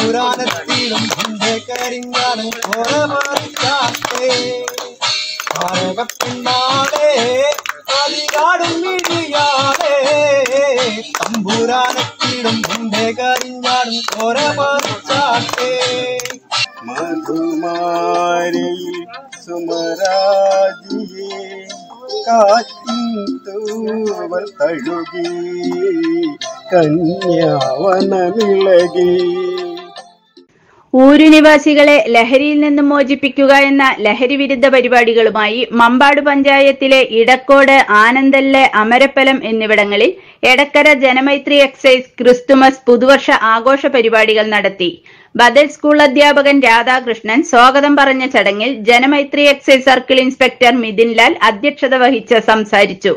புராணத்திலும் இந்த கரிங்காலம் போல மாறிக்காட்டே பாரக பின்னாலே அதிகாடும் இழியாலே தம்புராணத்திலும் இந்த கரிஞ்சாடும் போல மாறிக்காட்டே மதுமாரி சுமராஜியே காற்றின் தூவல் தழுகி கன்யாவனமிழகி ഊരുനിവാസികളെ ലഹരിയിൽ നിന്നും മോചിപ്പിക്കുക എന്ന ലഹരി വിരുദ്ധ പരിപാടികളുമായി മമ്പാട് പഞ്ചായത്തിലെ ഇടക്കോട് ആനന്ദല്ല് അമരപ്പലം എന്നിവിടങ്ങളിൽ എടക്കര ജനമൈത്രി എക്സൈസ് ക്രിസ്തുമസ് പുതുവർഷ ആഘോഷ പരിപാടികൾ നടത്തി. ബദൽ സ്കൂൾ അധ്യാപകൻ രാധാകൃഷ്ണൻ സ്വാഗതം പറഞ്ഞ ചടങ്ങിൽ Janamaithri excise circle inspector Mithin Lal അധ്യക്ഷത വഹിച്ച് സംസാരിച്ചു.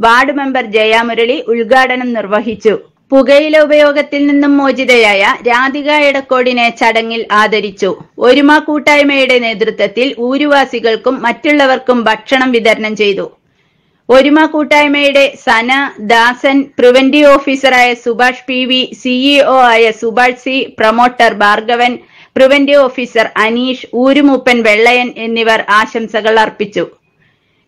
വാർഡ് മെമ്പർ ജയാമുരളി ഉദ്ഘാടനം നിർവഹിച്ചു. പുകയില ഉപയോഗത്തിൽ നിന്നും മോചിതയായ രാധിക എടക്കോടിനെ ചടങ്ങിൽ ആദരിച്ചു. ഒരുമ കൂട്ടായ്മയുടെ നേതൃത്വത്തിൽ ഊരുവാസികൾക്കും മറ്റുള്ളവർക്കും ഭക്ഷണം വിതരണം ചെയ്തു. ഒരുമ കൂട്ടായ്മയുടെ സന ദാസൻ പ്രിവന്റീവ് ഓഫീസറായ സുഭാഷ് പി വി സിഇഒ ആയ Subhash C promoter Bhargavan preventive officer Aneesh ഊരുമൂപ്പൻ Vellayan എന്നിവർ ആശംസകൾ അർപ്പിച്ചു.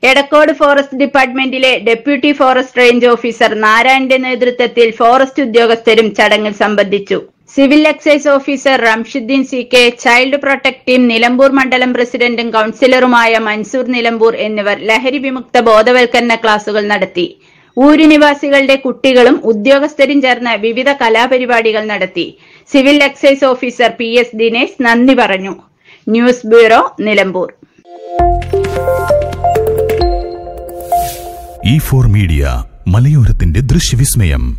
എടക്കോട് ഫോറസ്റ്റ് ഡിപ്പാർട്ട്മെന്റിലെ ഡെപ്യൂട്ടി ഫോറസ്റ്റ് റേഞ്ച് ഓഫീസർ നാരായണന്റെ നേതൃത്വത്തിൽ ഫോറസ്റ്റ് ഉദ്യോഗസ്ഥരും ചടങ്ങിൽ സംബന്ധിച്ചു. Civil excise officer Ramshuddin C K child protect team Nilambur മണ്ഡലം പ്രസിഡന്റും കൌൺസിലറുമായ മൻസൂർ നിലമ്പൂർ എന്നിവർ ലഹരി വിമുക്ത ബോധവൽക്കരണ ക്ലാസുകൾ നടത്തി. ഊരുനിവാസികളുടെ കുട്ടികളും ഉദ്യോഗസ്ഥരും ചേർന്ന് വിവിധ കലാപരിപാടികൾ നടത്തി. Civil excise officer P S Dinesh നന്ദി പറഞ്ഞു. News bureau Nilambur. E four media മലയോരത്തിന്റെ ദൃശ്യവിസ്മയം.